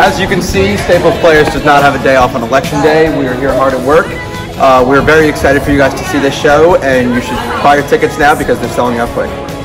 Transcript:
As you can see, Staples Players does not have a day off on election day. We are here hard at work. Uh, we're very excited for you guys to see this show, and you should buy your tickets now because they're selling out quick.